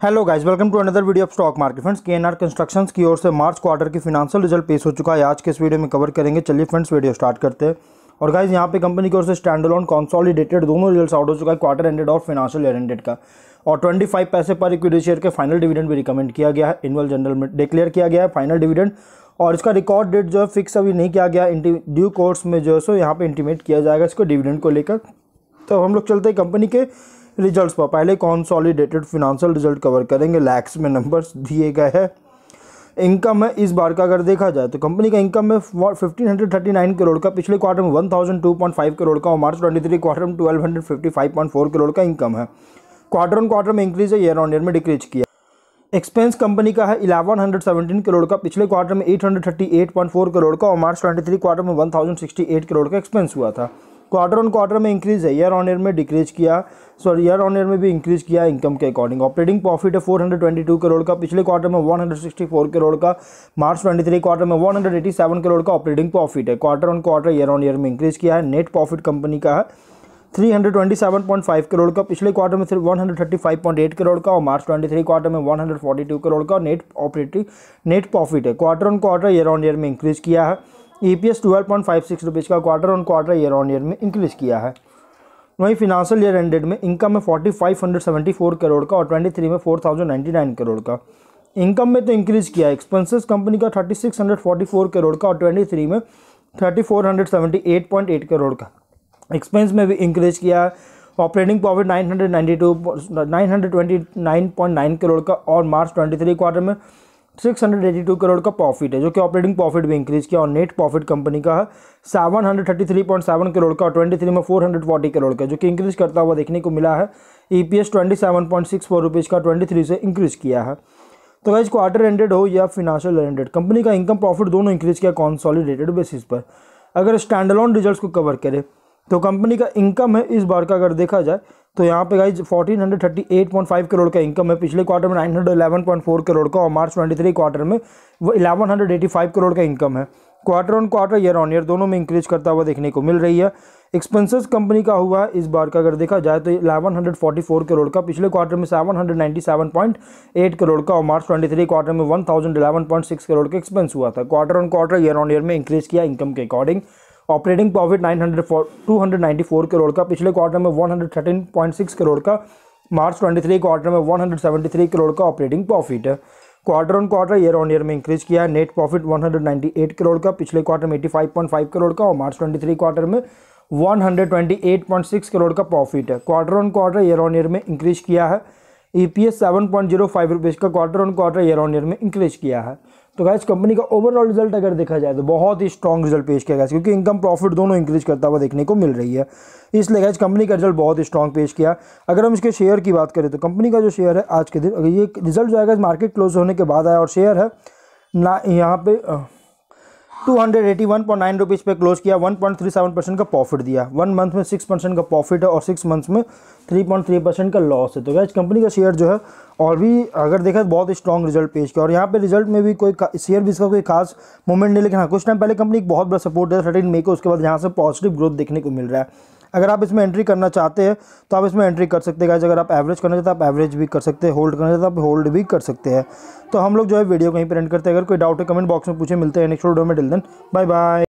Hello guys welcome to another video of stock market friends के N R construction की ओर से March quarter की फिनांशियल रिज़ल्ट पेश हो चुका है। आज के इस वीडियो में कवर करेंगे। चलिए फ्रेंड्स वीडियो स्टार्ट करते हैं। और गाइस यहाँ पे कंपनी की ओर से स्टैंड अलोन कॉन्सॉलिडेटेड दोनों रिज़ल्ट आउट हो चुका है क्वार्टर एंडेड और फिनांशियल ईयर एंडेड का। और 25 पैसे पर इक्विटी शेयर के फाइनल डिविडेंड भी रिकमेंड किया गया है। एनुअल जनरल में डिक्लेयर किया गया है फाइनल डिविडेंड और इसका रिकॉर्ड डेट जो है फिक्स अभी नहीं किया गया। ड्यू कोर्स में जो है, सो यहाँ पर इंटीमेट किया जाएगा इसको डिविडेंड को लेकर। तो हम लोग चलते हैं कंपनी के रिजल्ट्स पर पहले कॉन्सॉलिडेटेड फिनेंशियल रिज़ल्ट कवर करेंगे। लैक्स में नंबर्स दिए गए हैं। इनकम है इस बार का अगर देखा जाए तो कंपनी का इनकम है fifteen hundred thirty nine crore का पिछले क्वार्टर में one thousand two point five crore का और मार्च ट्वेंटी थ्री क्वार्टर में twelve hundred fifty five point four crore का इनकम है। क्वार्टर ऑन क्वार्टर में इंक्रीज है ईयर ऑन ईयर में डिक्रीज किया। एक्सपेंस कंपनी का है इलेवन हंड्रेड सेवेंटीन करोड़ का पिछले क्वार्टर में eight hundred thirty eight point four crore का और मार्च ट्वेंटी थ्री क्वार्टर में one thousand sixty eight crore का एक्सपेंस हुआ था। क्वार्टर ऑन क्वार्टर में इंक्रीज है। ईयर ऑन ईयर में डिक्रीज किया। सॉरी ईयर ऑन ईयर में भी इंक्रीज किया इनकम के अकॉर्डिंग ऑपरेटिंग प्रॉफिट है 422 करोड़ का। पिछले क्वार्टर में 164 करोड़ का। मार्च 23 क्वार्टर में 187 करोड़ का ऑपरेटिंग प्रॉफिट है। Quarter on quarter year on year में इंक्रीज किया है। नेट प्रॉफिट कंपनी का है 327.5 करोड़ का। पिछले क्वार्टर में सिर्फ़ 135.8 करोड़ का और मार्च 23 क्वार्टर में 142 करोड़ का। नेट ऑपरेटिंग नेट प्रॉफिट है। Quarter on quarter year on year में इंक्रीज किया है। E P S twelve point five six rupees का quarter on quarter year on year में इंक्रीज किया है। वहीं फिनांशियल ईयर एंडेड में इनकम में forty five hundred seventy four crore का और ट्वेंटी थ्री में four thousand ninety nine crore का। इनकम में तो इंक्रीज किया एक्सपेंसेस कंपनी का thirty six hundred forty four crore का और ट्वेंटी थ्री में thirty four hundred seventy eight point eight crore का। एक्सपेंस में भी इंक्रीज किया operating profit nine hundred ninety two nine hundred twenty nine point nine crore का और March twenty three quarter में 682 करोड़ का प्रॉफिट है, जो कि ऑपरेटिंग प्रॉफिट भी इंक्रीज किया और नेट प्रॉफिट कंपनी का है 733.7 करोड़ का और 23 में 440 करोड़ का, जो कि इंक्रीज करता हुआ देखने को मिला है। E P S twenty seven point six four rupees का 23 से इंक्रीज किया है। तो वैसे क्वार्टर एंडेड हो या फिनेंशियल एंडेड कंपनी का इनकम प्रॉफिट दोनों इंक्रीज किया कॉन्सॉलिडेटेड बेसिस पर। अगर स्टैंडलॉन रिज़ल्ट को कवर करें तो कंपनी का इनकम है, इस बार का अगर देखा जाए तो यहाँ पे गाइज़ 1438.5 करोड़ का इनकम है। पिछले क्वार्टर में 911.4 करोड़ का और मार्च 23 क्वार्टर में वो 1185 करोड़ का इनकम है। Quarter on quarter year on year दोनों में इंक्रीज करता हुआ देखने को मिल रही है। एक्सपेंसेस कंपनी का हुआ, इस बार का अगर देखा जाए तो 1144 करोड़ का। पिछले क्वार्टर में 797.8 करोड़ का और मार्च 23 क्वार्टर में 1011.6 करोड़ का एक्सपेंस हुआ था। Quarter on quarter year on year में इंक्रीज किया इनकम के अकॉर्डिंग ऑपरेटिंग प्रॉफिट 900 294 करोड़ का, पिछले क्वार्टर में 113.6 करोड़ का, मार्च 23 क्वार्टर में 173 करोड़ का operating profit. Quarter on quarter year on year में इंक्रीज किया है। नेट प्रॉफिट 198 करोड़ का, पिछले क्वार्टर में 85.5 करोड़ का और मार्च 23 क्वार्टर में 128.6 करोड़ का प्रॉफिट है। Quarter on quarter year on year में इंक्रीज किया है। E P S seven point zero five rupees का quarter on quarter year on year में इंक्रीज किया है। तो गैस कंपनी का ओवरऑल रिज़ल्ट अगर देखा जाए तो बहुत ही स्ट्रॉन्ग रिज़ल्ट पेश किया गया क्योंकि इनकम प्रॉफिट दोनों इंक्रीज करता हुआ देखने को मिल रही है। इसलिए गैस कंपनी का रिज़ल्ट बहुत ही स्ट्रॉन्ग पेश किया। अगर हम इसके शेयर की बात करें तो कंपनी का जो शेयर है आज के दिन, ये रिज़ल्ट जो है मार्केट क्लोज होने के बाद आया और शेयर है ना, यहाँ पे two hundred eighty one point nine rupees पे क्लोज किया one point three seven percent का प्रॉफिट दिया। वन मंथ में सिक्स परसेंट का प्रॉफिट है और सिक्स मंथ में थ्री पॉइंट थ्री परसेंट का लॉस है। तो क्या कंपनी का शेयर जो है, और भी अगर देखा तो बहुत स्ट्रॉग स्ट्रॉन्ग रिज़ल्ट पेश किया। और यहाँ पे रिज़ल्ट में भी कोई शेयर भी इसका कोई खास मूवमेंट नहीं, लेकिन हाँ कुछ टाइम पहले कंपनी एक बहुत बड़ा सपोर्ट है थर्टीन मे को, उसके बाद यहाँ से पॉजिटिव ग्रोथ देखने को मिल रहा है। अगर आप इसमें एंट्री करना चाहते हैं तो आप इसमें एंट्री कर सकते हैं। अगर आप एवरेज करना चाहते हैं, आप एवरेज भी कर सकते हैं। होल्ड करना चाहते हैं आप होल्ड भी कर सकते हैं। तो हम लोग जो है वीडियो कहीं पर एंड करते हैं। अगर कोई डाउट है कमेंट बॉक्स में पूछे, मिलते हैं नेक्स्ट वीडियो में। Till then bye bye